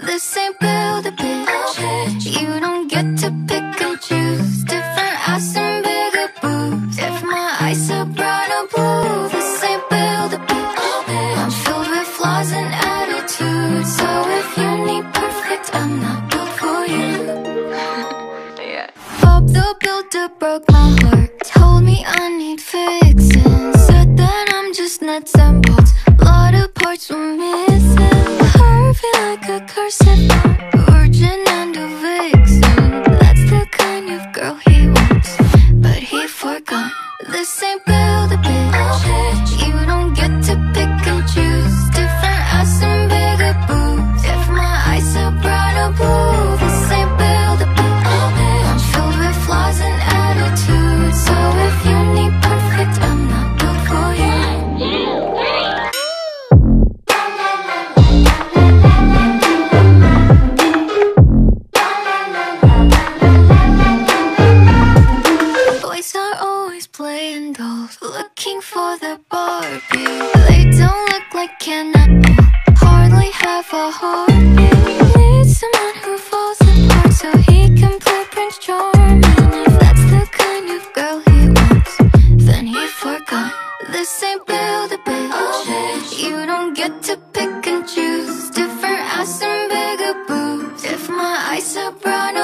This ain't build a bitch. You don't get to pick and choose. Different ass and bigger boobs. If my eyes are brown or blue, this ain't build a bitch. I'm filled with flaws and attitudes. So if you need perfect, I'm not built for you. yeah. Bob the Builder broke my heart. Told me I need fixing. Said that I'm just nuts and bolts. A lot of parts were missing. This ain't build a bitch. You playing dolls Looking for the Barbie. They don't look like Ken at all Hardly have a heart? Need someone who falls apart So he can play Prince Charming. If that's the kind of girl he wants Then he forgot. This ain't Build-A-Bitch You don't get to pick and choose. Different ass and bigger boobs. If my eyes are brown